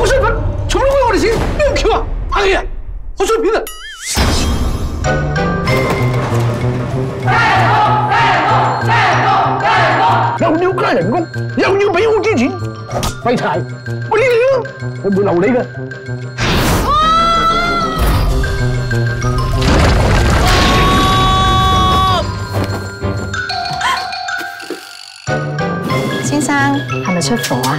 我什么？全部怪我的，行，不用去啊！阿爷，我受骗加人工，人工，人工，人工！又要加人工，又要俾我钱，废柴！我呢了，我唔留你嘅。先生，系咪出火啊？